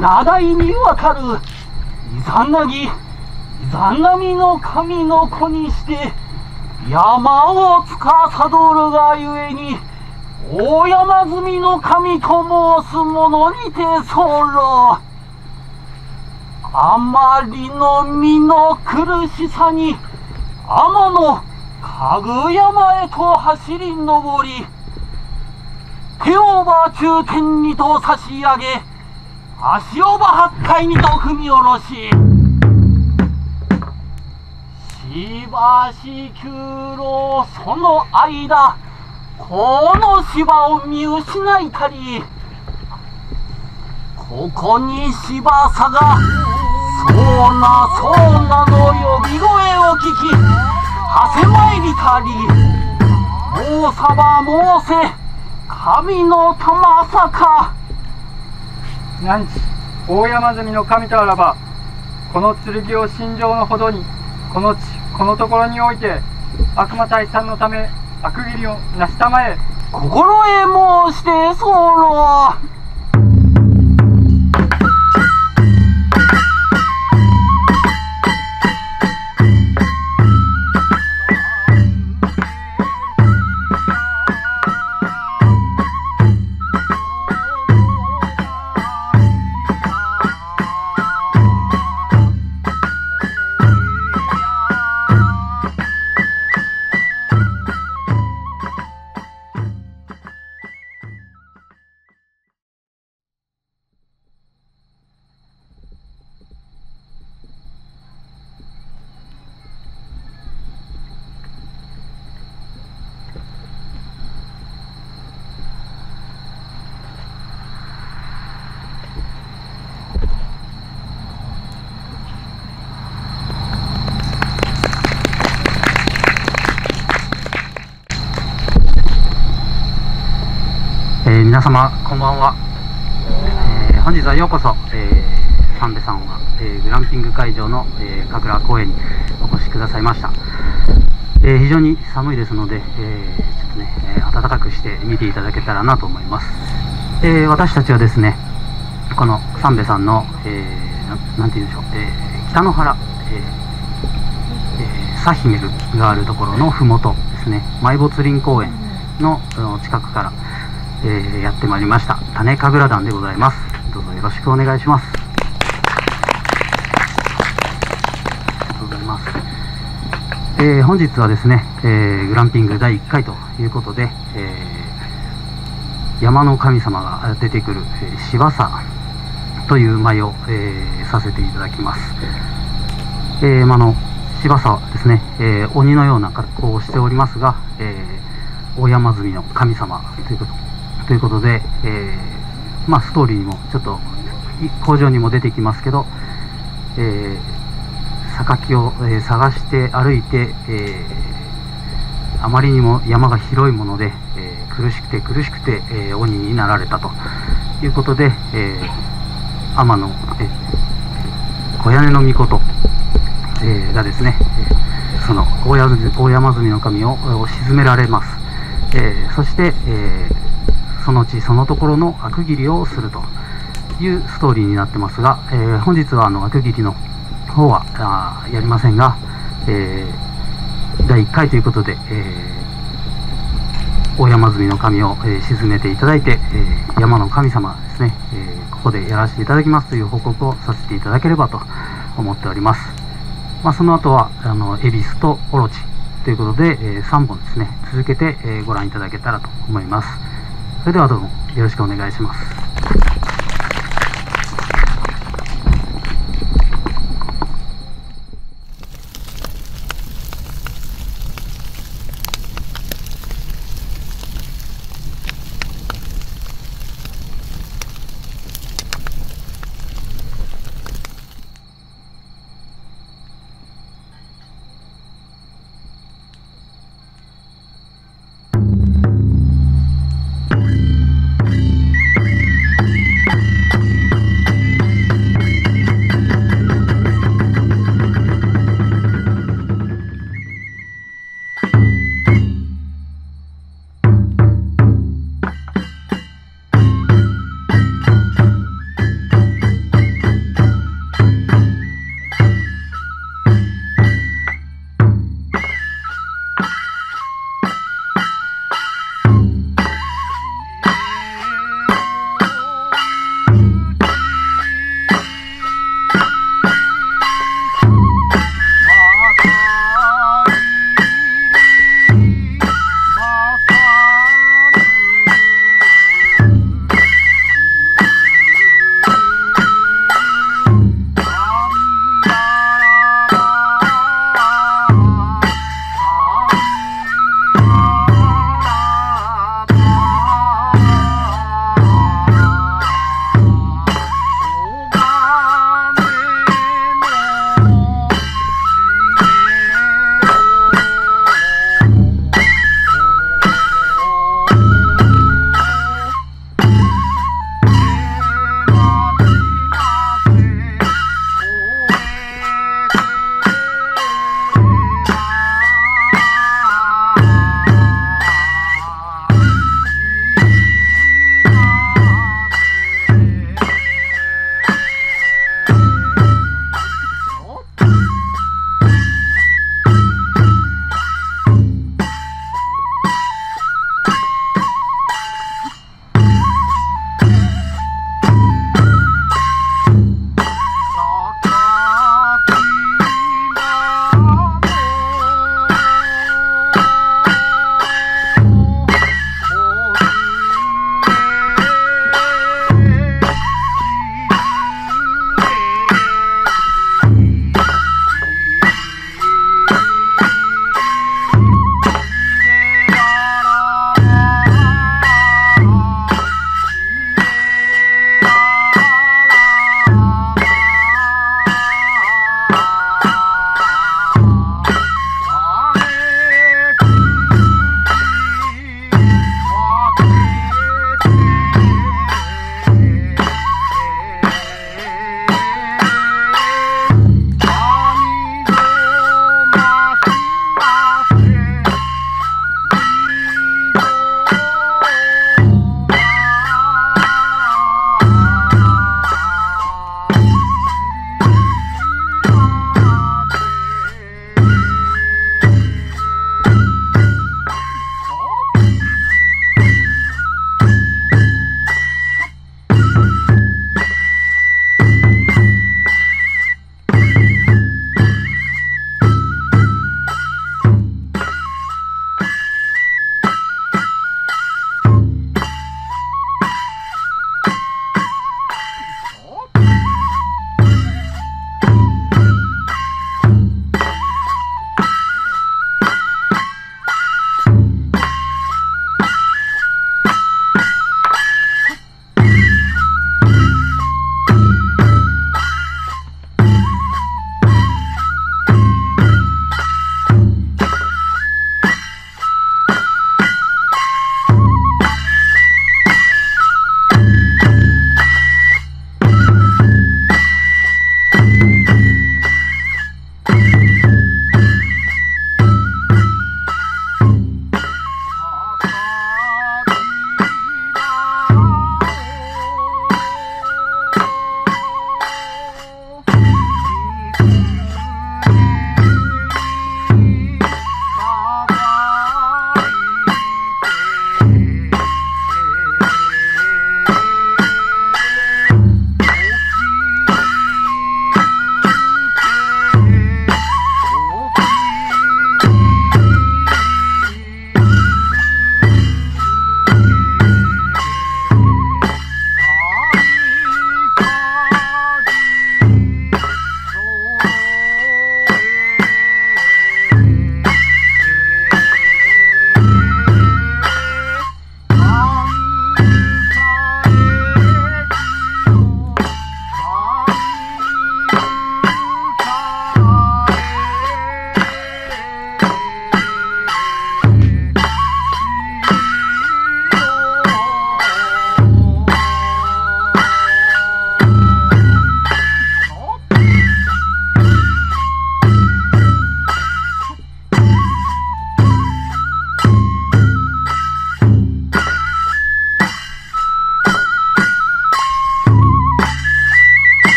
七代にわたるイザナギイザナミの神の子にして山を司るがゆえに大山積みの神と申す者にて候あまりの身の苦しさに天のかぐ山へと走り登り手をば中天にと差し上げ足をば八海にと踏み下ろししばし九郎その間この芝を見失いたりここに芝さがそうなそうなの呼び声を聞きはせ参りたり王様申せ神の玉坂。何時大山積みの神とあらばこの剣を心情のほどにこの地このところにおいて悪魔退散のため悪義理を成したまえ心得申して候皆様こんばんは、えー、本日はようこそ、えー、サンベさんは、えー、グランピング会場の、えー、神楽公園にお越しくださいました、えー、非常に寒いですので、えー、ちょっとね、えー、暖かくして見ていただけたらなと思います、えー、私たちはですねこのサンベさんの、えー、なんて言うんでしょう、えー、北の原、えーえー、サヒメルがあるところの麓ですね。埋没林公園の近くからえー、やってまいりました。種神楽団でございます。どうぞよろしくお願いします。ありがとうございます、えー、本日はですね、えー、グランピング第1回ということで、え山の神様が出てくる、えー、芝さという舞を、えさせていただきます、え山の芝さですね、え鬼のような格好をしておりますが、え大山積みの神様ということということで、えー、まあ、ストーリーもちょっと工場にも出てきますけど、えー、榊を、えー、探して歩いて、えあまりにも山が広いもので、え苦しくて苦しくて、え鬼になられたということで、え天の、え小屋根の御事、えがですね、その大山積みの神を沈められます。えそして、えーその地そのところの悪切りをするというストーリーになってますが、えー、本日はあの悪切りの方はあやりませんが、えー、第1回ということで、え、大山積みの神を、え、沈めていただいて、え、山の神様ですね、え、ここでやらせていただきますという報告をさせていただければと思っております。まあ、その後はあの恵比寿とオロチということで、えー、3本ですね続けて、えー、ご覧いただけたらと思います。それではどうもよろしくお願いします。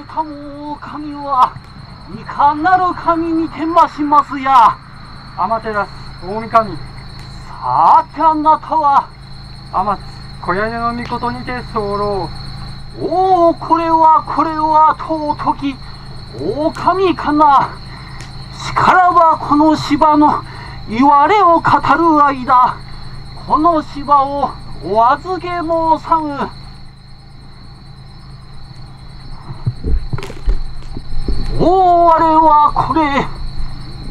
めたも神はいかなる神に天ましますや。天照大神さてあなたは天津小屋根の御事にて候おおこれはこれは尊き狼かな。しからばこの芝の言われを語る間。この芝をお預け申さぬ。むお我はこれ。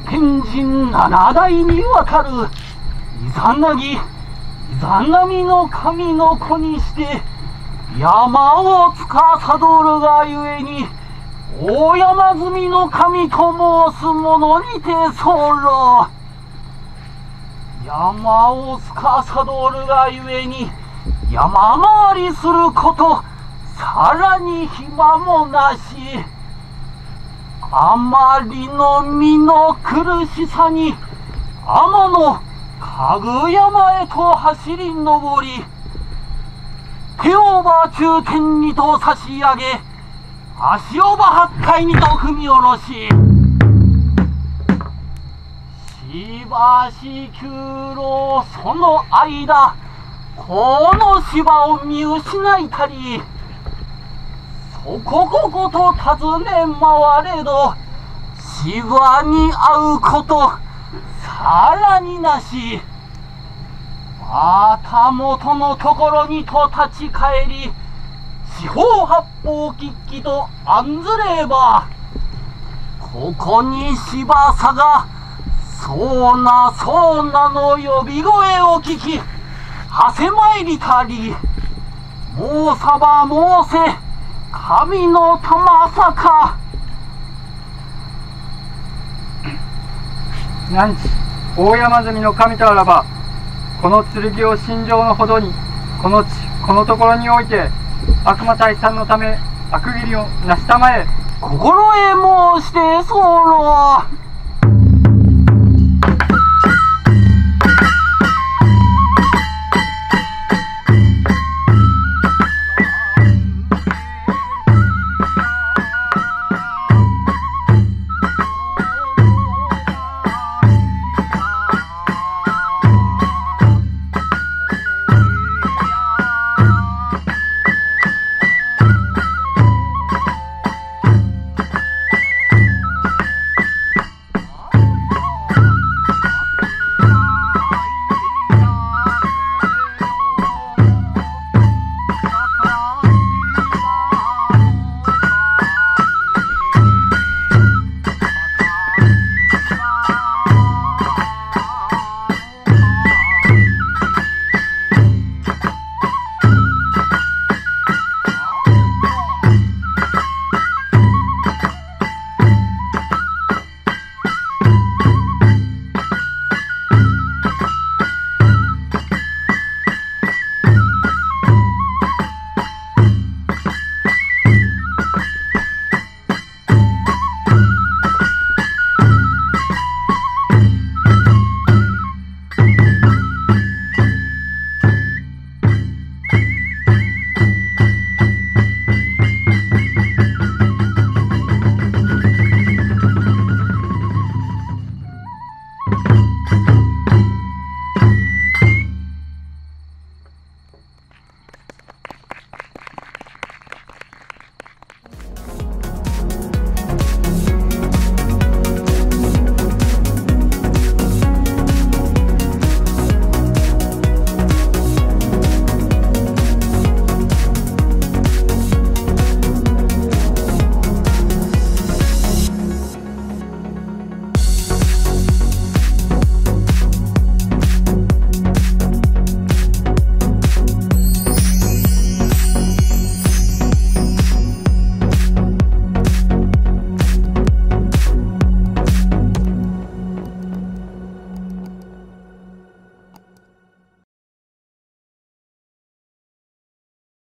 天神七代にわたるイザナギイザナミの神の子にして山を司るがゆえに大山積みの神と申す者にて候。山を司るがゆえに山回りすることさらに暇もなし。あまりの身の苦しさに天のかぐ山へと走り登り手をば中天にと差し上げ足をば八海にと踏み下ろししばし九郎その間この芝を見失いたりこここと尋ね回れど芝に会うことさらになし。また元のところにと立ち返り四方八方きっきと案ずればここに柴さがそうなそうなの呼び声を聞きはせ参りたり。もうさば申せ。神の玉さか。何時大山積みの神とあらばこの剣を心情のほどにこの地このところにおいて悪魔退散のため悪義理を成したまえ心得申して候